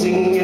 sim